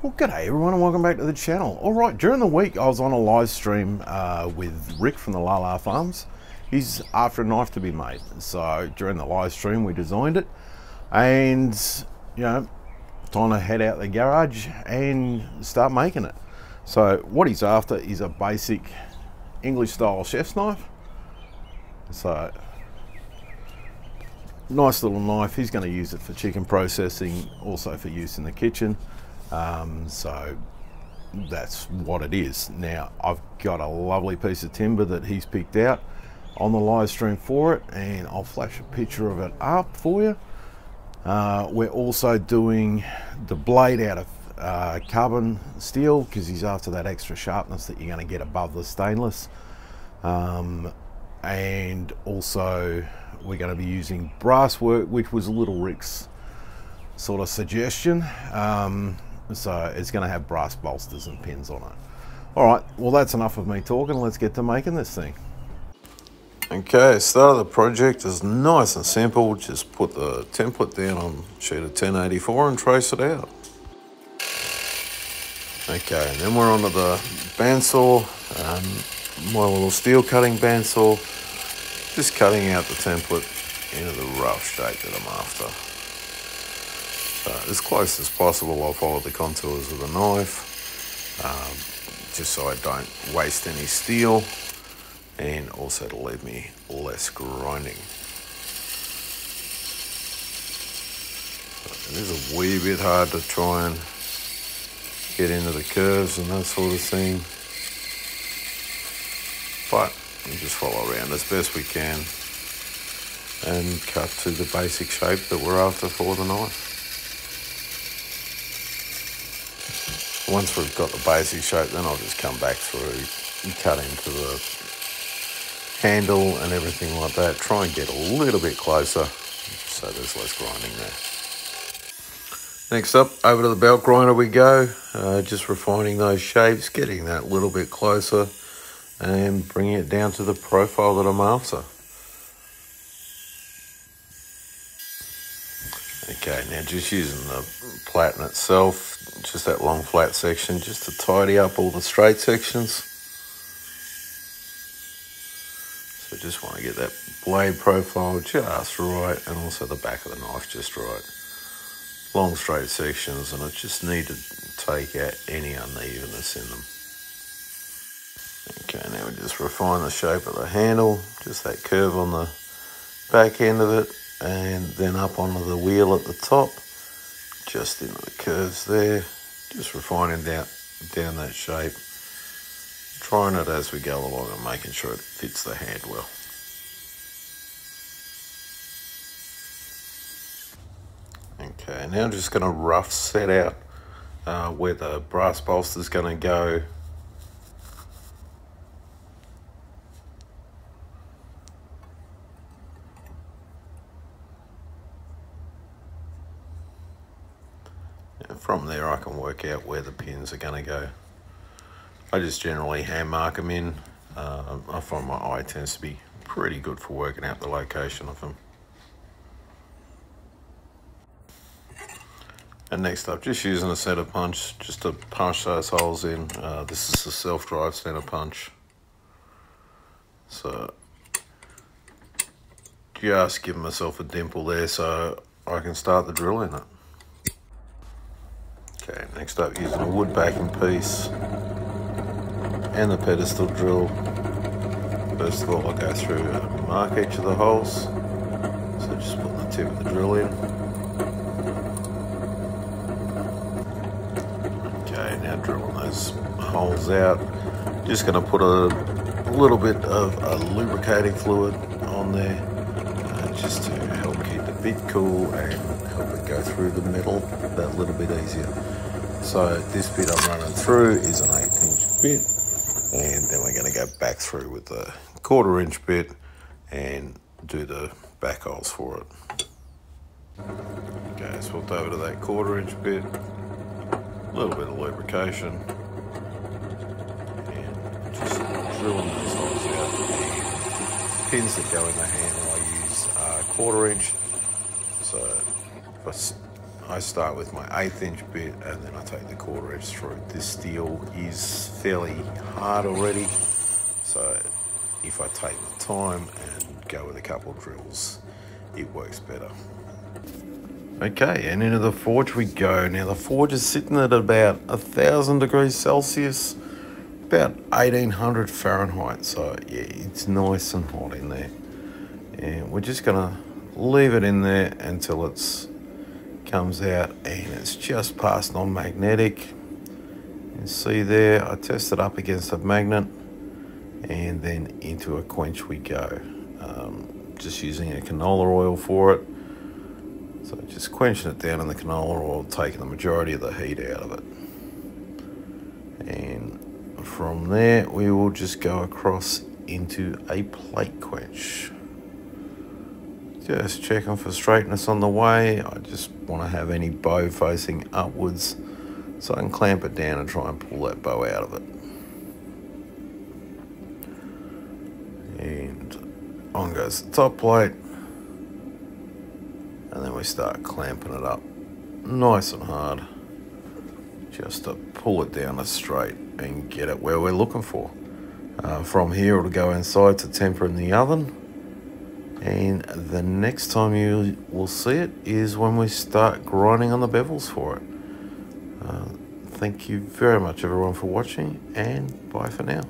Well, g'day everyone and welcome back to the channel. Alright, during the week I was on a live stream uh, with Rick from the Lala Farms. He's after a knife to be made. So during the live stream we designed it and, you know, time to head out the garage and start making it. So what he's after is a basic English style chef's knife. So, nice little knife. He's going to use it for chicken processing, also for use in the kitchen. Um, so that's what it is. Now I've got a lovely piece of timber that he's picked out on the live stream for it and I'll flash a picture of it up for you. Uh, we're also doing the blade out of uh, carbon steel because he's after that extra sharpness that you're going to get above the stainless. Um, and also we're going to be using brass work which was a Little Rick's sort of suggestion. Um, so it's going to have brass bolsters and pins on it. All right, well that's enough of me talking. Let's get to making this thing. Okay, start of the project is nice and simple. Just put the template down on sheet of 1084 and trace it out. Okay, and then we're onto the bandsaw, um, my little steel cutting bandsaw. Just cutting out the template into the rough shape that I'm after. So as close as possible, I'll follow the contours of the knife, um, just so I don't waste any steel and also to leave me less grinding. It is a wee bit hard to try and get into the curves and that sort of thing. But we just follow around as best we can and cut to the basic shape that we're after for the knife. Once we've got the basic shape, then I'll just come back through and cut into the handle and everything like that. Try and get a little bit closer so there's less grinding there. Next up, over to the belt grinder we go. Uh, just refining those shapes, getting that little bit closer and bringing it down to the profile that I'm after. Okay, now just using the platen itself, just that long flat section, just to tidy up all the straight sections. So just want to get that blade profile just right and also the back of the knife just right. Long straight sections and I just need to take out any unevenness in them. Okay, now we just refine the shape of the handle, just that curve on the back end of it and then up onto the wheel at the top, just into the curves there, just refining down, down that shape, trying it as we go along and making sure it fits the hand well. Okay, now I'm just going to rough set out uh, where the brass bolster is going to go And from there I can work out where the pins are going to go. I just generally hand mark them in. Uh, I find my eye tends to be pretty good for working out the location of them. And next up, just using a center punch just to punch those holes in. Uh, this is a self-drive center punch. So just give myself a dimple there so I can start the drill in it. Okay, next up using a wood backing piece and the pedestal drill. First of all, I'll go through and mark each of the holes. So just put the tip of the drill in. Okay, now drilling those holes out. Just going to put a little bit of a lubricating fluid on there uh, just to help keep the bit cool and help it go through the metal that little bit easier. So this bit I'm running through is an 8 inch bit and then we're going to go back through with the quarter inch bit and do the back holes for it. Okay, swapped over to that quarter inch bit, a little bit of lubrication and just drilling those holes out. pins that go in the handle I use uh, are quarter inch, so if I I start with my eighth inch bit and then I take the quarter inch through. This steel is fairly hard already, so if I take my time and go with a couple of drills, it works better. Okay, and into the forge we go. Now the forge is sitting at about a thousand degrees Celsius, about 1800 Fahrenheit. So yeah, it's nice and hot in there. And we're just gonna leave it in there until it's comes out and it's just past non-magnetic. You see there, I test it up against a magnet and then into a quench we go. Um, just using a canola oil for it. So just quenching it down in the canola oil, taking the majority of the heat out of it. And from there, we will just go across into a plate quench. Just checking for straightness on the way. I just want to have any bow facing upwards so I can clamp it down and try and pull that bow out of it. And on goes the top plate and then we start clamping it up nice and hard just to pull it down as straight and get it where we're looking for. Uh, from here it'll go inside to temper in the oven and the next time you will see it is when we start grinding on the bevels for it. Uh, thank you very much everyone for watching and bye for now.